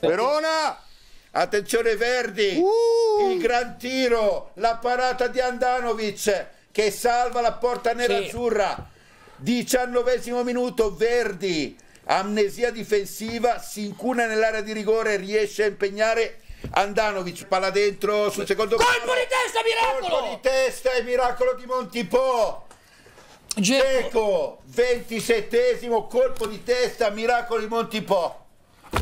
Verona! Attenzione Verdi, Uh! il gran tiro, la parata di Andanovic che salva la porta nerazzurra. Diciannovesimo minuto, Verdi, amnesia difensiva, si incuna nell'area di rigore, riesce a impegnare Andanovic, palla dentro sul secondo Colpo di testa, miracolo! Colpo di testa e miracolo di Montipò. Geco, 27esimo colpo di testa, miracolo di Montipò.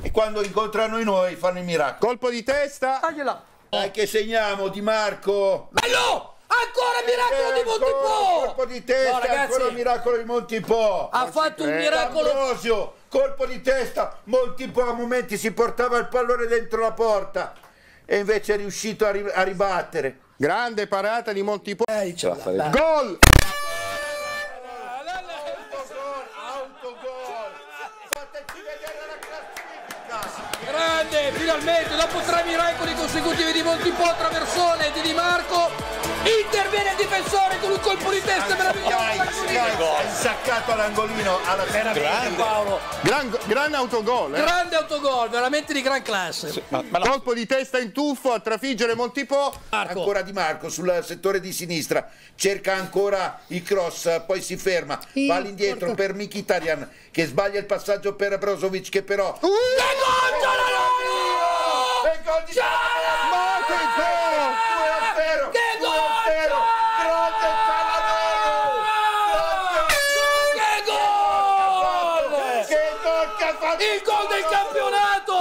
E quando incontrano noi fanno i miracoli. Colpo di testa. Tagliela. Dai che segniamo Di Marco. Bello! Ancora miracolo di Montipò! Colpo di testa, No, ragazzi, ancora miracolo di Montipò. ha fatto un miracolo. Ambrosio, colpo di testa, Montipò a momenti si portava il pallone dentro la porta e invece è riuscito a, ri- a ribattere. Grande parata di Montipò. Eh. Gol! Grande, finalmente, dopo tre miracoli consecutivi di Montipò, traversone di Di Marco, interviene il difensore con un colpo di testa meraviglioso. Dai, all'angolino. alla Veramente Paolo, Gran, gran autogol. eh. grande autogol, veramente di gran classe. Colpo di testa in tuffo a trafiggere Montipò. Marco, ancora Di Marco sul settore di sinistra cerca ancora il cross poi si ferma va all'indietro per Mkhitaryan che sbaglia il passaggio per Brozovic che però che gol, Gianarolo! e gol di Ma che gol! 2 a 0 Che 2 a gol! 0 grande Cialanoglu Che gol! che gol che ha fatto Il gol del campionato!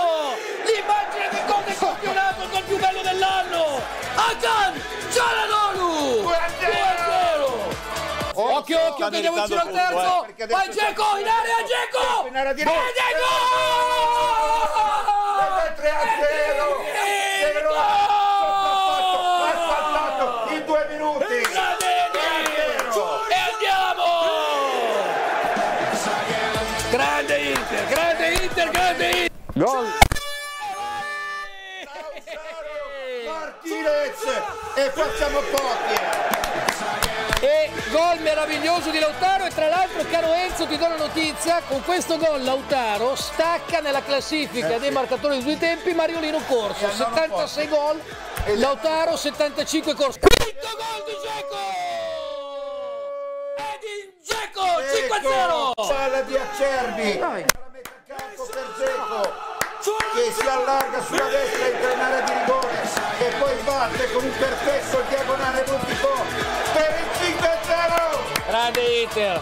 L'immagine del gol del campionato, il gol più bello dell'anno! Hakan Cialanoglu! 2 a 0 Occhio, occhio, che andiamo vicino al terzo! Vai Geco, in area Geco! E Geco! 3 a 0 Inter, grande! Gol! Martinez e facciamo pochi E gol meraviglioso di Lautaro e tra l'altro caro Enzo ti do la notizia, con questo gol Lautaro stacca nella classifica dei marcatori di due tempi Mariolino Corso, Eh, no, non 76 gol, Lautaro 75 corso. Quinto gol di Geco! Edin Geco 5-0! palla di Acerbi campo per Geco che si allarga sulla destra in area di rigore e poi batte con un perfetto diagonale multipò per il 5-0 Grande Inter!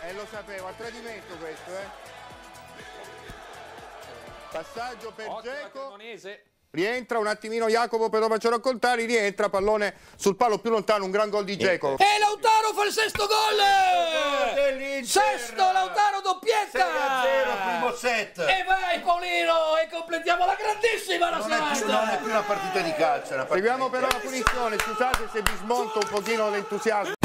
Eh lo sapevo, a tradimento questo, eh. Passaggio per Geco. Rientra un attimino Jacopo per dopo ce lo raccontare, rientra pallone sul palo più lontano, un gran gol di Geco. E Lautaro fa il sesto gol! dell'Inter. Sesto Lautaro 6 doppietta! a 0 primo set E vai Paolino e completiamo la grandissima la più, non è serata! più una partita di calcio è una partita Seguiamo di però la punizione, scusate se vi smonto un pochino l'entusiasmo.